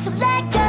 so let go.